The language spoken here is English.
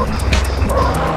Oh, my God.